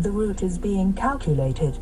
The route is being calculated.